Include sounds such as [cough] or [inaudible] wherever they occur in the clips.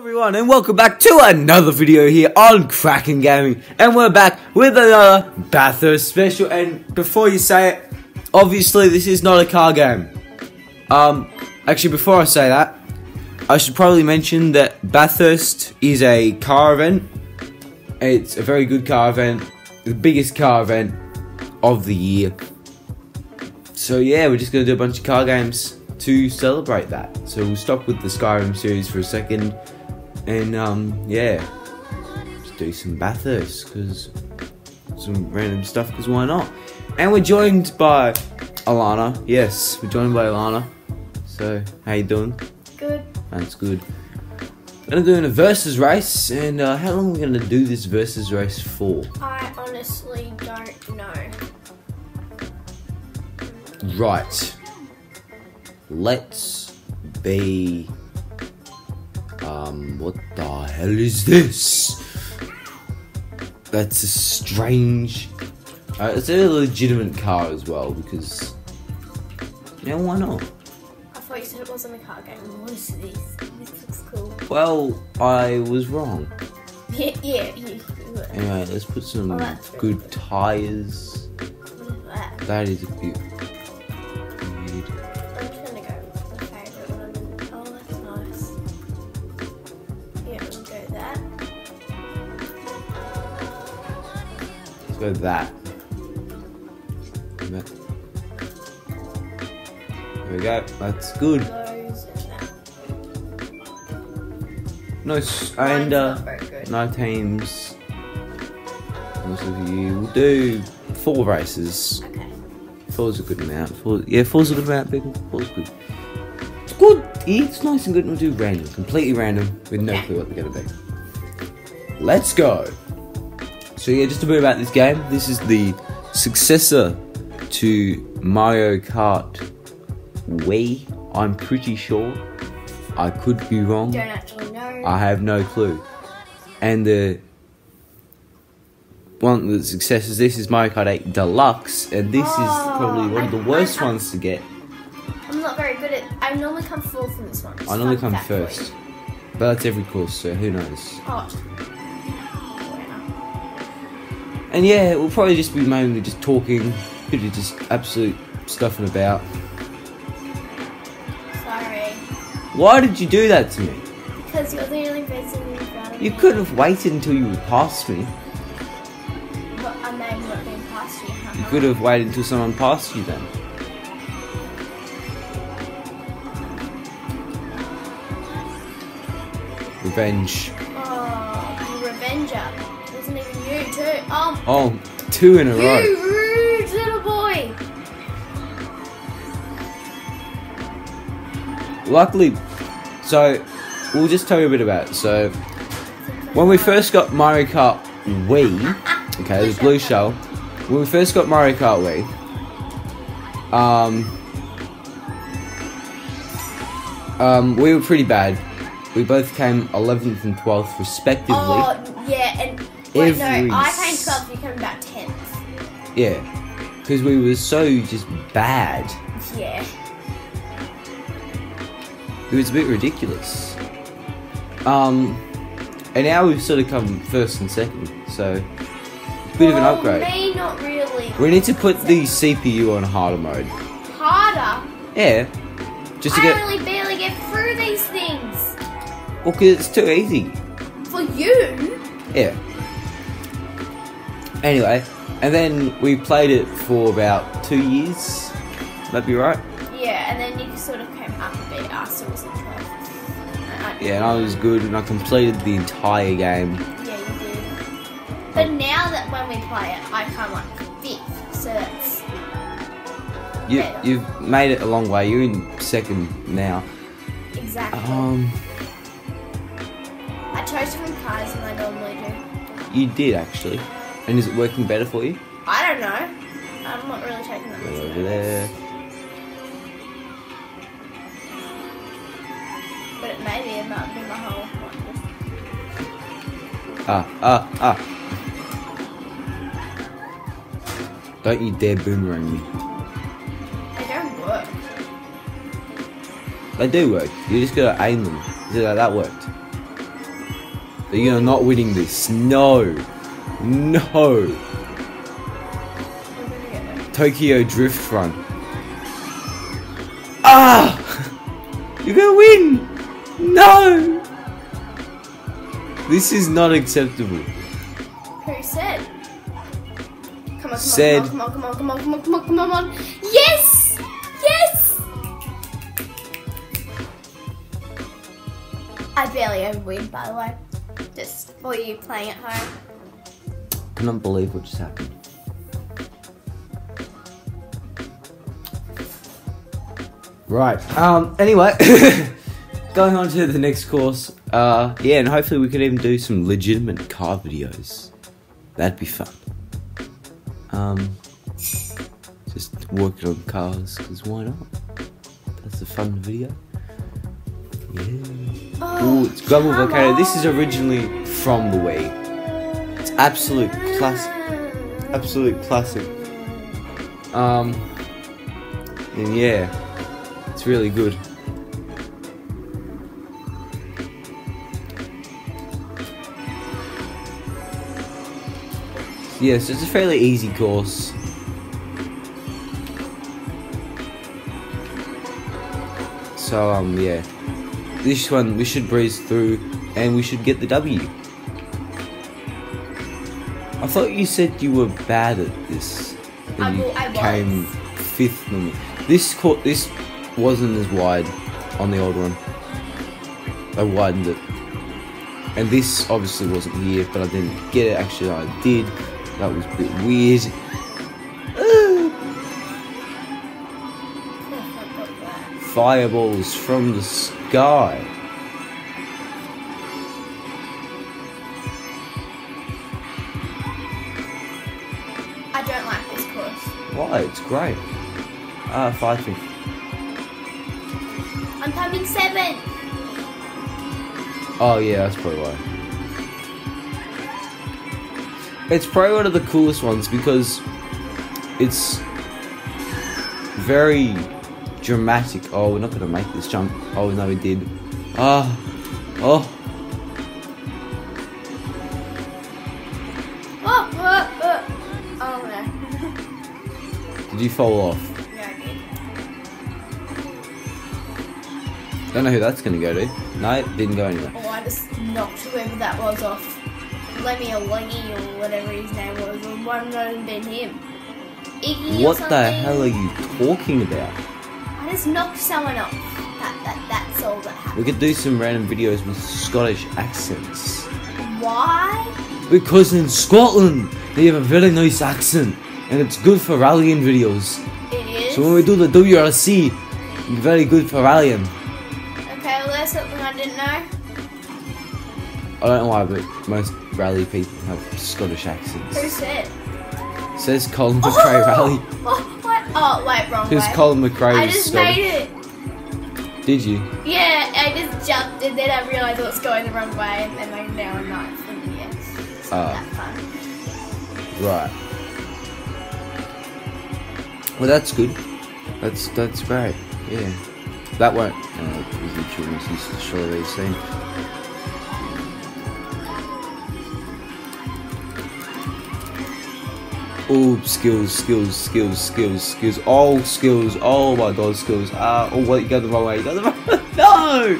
everyone and welcome back to another video here on Kraken Gaming. And we're back with another Bathurst special. And before you say it obviously this is not a car game. Um actually before I say that I should probably mention that Bathurst is a car event. It's a very good car event the biggest car event of the year. So yeah we're just gonna do a bunch of car games to celebrate that. So we'll stop with the Skyrim series for a second and um, yeah, just do some Bathurst because some random stuff because why not? And we're joined by Alana. Yes, we're joined by Alana. So how you doing? Good. That's good. Gonna do a versus race, and uh, how long are we gonna do this versus race for? I honestly don't know. Right. Let's be um, what the hell is this? That's a strange. Uh, it's a legitimate car as well because. Yeah, why not? I thought you said it wasn't a car game. What is this? This looks cool. Well, I was wrong. [laughs] Yeah, yeah, you, were. Anyway, let's put some Oh, good tires. That? That is a bit Yeah, we'll go that. Let's go that. There we go. That's good. No, and uh, not very good. no teams. Most of you will do four races. Okay. Four's a good amount. Four, yeah, four's a good amount. Big. Four's good. It's good. It's nice and good. We'll do random, completely random, with no clue what they're gonna be. Let's go. So yeah, just a bit about this game. This is the successor to Mario Kart Wii. I'm pretty sure. I could be wrong. Don't actually know. I have no clue. And the one of the successes this is Mario Kart 8 Deluxe, and this is Oh, probably one of the worst ones to get. I normally come fourth in this one. I normally come factoid. first, but that's every course, so who knows? And yeah, we'll probably just be mainly just talking, bit of just absolute stuffing about. Sorry. Why did you do that to me? Because you're the only person in You could have waited until you were past me. But I may not been past you. You could have waited until someone passed you then. Revenge. Oh, you revenger. Wasn't even you too. Oh, Oh, two in a you row. rude little boy. Luckily, so we'll just tell you a bit about it. So, when we first got Mario Kart Wii, okay, the blue shell. When we first got Mario Kart Wii, um, um, we were pretty bad. We both came 11th and 12th respectively. Oh, yeah, and wait, Every no, I came 12th, you came about 10th. Yeah, because we were so just bad. Yeah. It was a bit ridiculous. Um, and now we've sort of come first and second, so a bit of an well, upgrade. Me, not really. We need to put the CPU on harder mode. Harder. Yeah, just to I get. only Well, because it's too easy. For you? Yeah. Anyway, and then we played it for about two years. That'd be right. Yeah, and then you sort of came up a bit. I still wasn't 12th. I- Yeah, and I was good, and I completed the entire game. Yeah, you did. But now that when we play it, I come like fifth, so that's You, you've made it a long way. You're in second now. exactly. Um, chose different cars than I normally do. you did actually. And is it working better for you? I don't know. I'm not really taking that much over there. But it may be about be my whole one. Ah, ah, ah. Don't you dare boomerang me. They don't work. They do work. You just gotta aim them. That worked? You're not winning this. No. No. We're gonna get there. Tokyo Drift Run. Ah! You're gonna win! No! This is not acceptable. Who said? Come on, come on, Said. come on, come on, come on, come on, come on, come on, come on. Yes! Yes! I barely ever win, by the way. For you playing at home. cannot believe what just happened. Right. Um. Anyway, [coughs] going on to the next course. Uh. Yeah, and hopefully we can even do some legitimate car videos. That'd be fun. Um. Just working on cars, cause why not? That's a fun video. Yeah. Oh, Ooh, it's Grumble Volcano. This is originally from the Wii. It's absolute classic absolute classic. Um, and yeah, it's really good. Yeah, so it's a fairly easy course. So um, yeah, this one we should breeze through, and we should get the W. I thought you said you were bad at this. I you I came fifth. This court, this wasn't as wide on the old one. I widened it, and this obviously wasn't here, but I didn't get it. Actually, I did. That was a bit weird. [sighs] Fireballs from the sky. I don't like this course. Why? It's great. Ah, fighting. I'm coming seven. Oh yeah, that's probably why. It's probably one of the coolest ones because it's very dramatic. Oh, we're not gonna make this jump. Oh no, we did. Ah, oh, Oh, oh, oh. Oh no. did you fall off? Yeah, I did. Don't know who that's gonna go to. No, it didn't go anywhere. Oh, I just knocked whoever that was off. Lemmy or Leggy or whatever his name was. Or one known than him. Iggy What the hell are you talking about? Just knocked someone off. That, that, that's all that happened. We could do some random videos with Scottish accents. Why? Because in Scotland, they have a very nice accent, and it's good for rallying videos. It is. So when we do the WRC, it's very good for rallying. okay, well, that's something I didn't know. I don't know why, but most rally people have Scottish accents. Who said? Says Colin McRae oh! Rally. [laughs] Oh? Oh, wait, wrong way. Colin McRae I just Scottish. made it. Did you? Yeah, I just jumped and then I realised I was going the wrong way and then I'm now a ninth and yeah, it's not Oh. that fun. Right. Well, that's good. That's that's great. Yeah. That won't. Uh, is the children's used to show these things. Oh, skills, skills, skills, skills, skills. Oh, skills. Oh my god, skills. Ah, oh, wait, you go the wrong way. You go the wrong way. [laughs] No!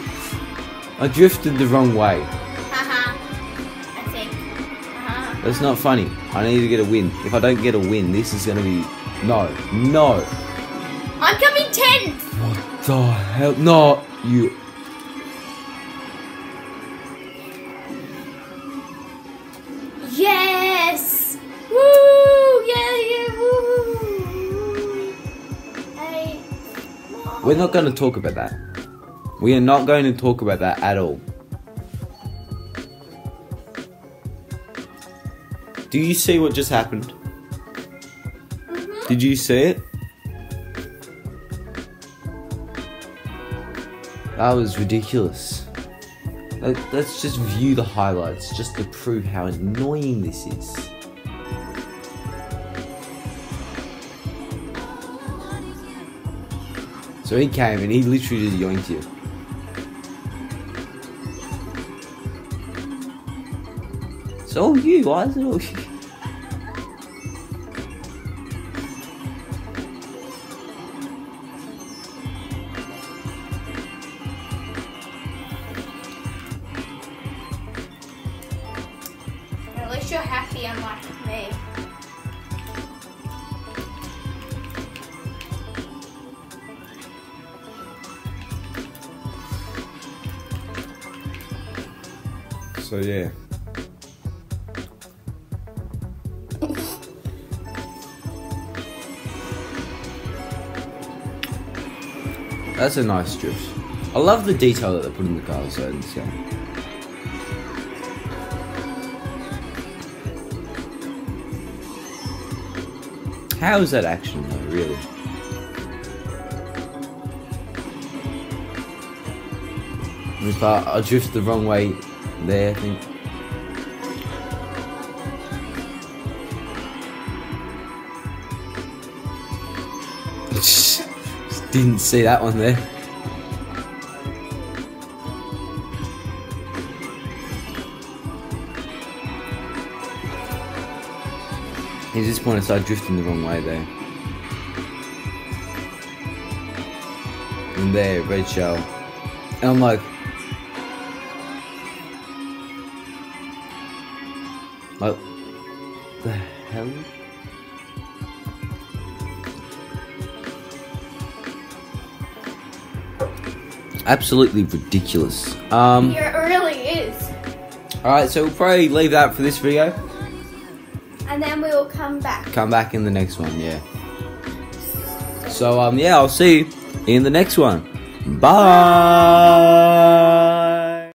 I drifted the wrong way. Haha. I think. Haha. That's not funny. I need to get a win. If I don't get a win, this is gonna be no, no. I'm coming 10th! What the hell? No, you. We're not gonna talk about that. We are not going to talk about that at all. Do you see what just happened? Mhm. Did you see it? That was ridiculous. Let, let's just view the highlights just to prove how annoying this is. So he came and he literally just yoinked you. It's all you. Why is it all you? At least you're happy, unlike me. So yeah. That's a nice drift. I love the detail that they put in the cars though in this game. How is that action though, really? If I, I drift the wrong way there, I [laughs] think. Didn't see that one there. At just point, I started drifting the wrong way there. And there, red shell. And I'm like, What the hell? Absolutely ridiculous. Um, Yeah, it really is. alright, so we'll probably leave that for this video. And then we will come back. Come back in the next one, yeah. So, um, yeah, I'll see you in the next one. Bye.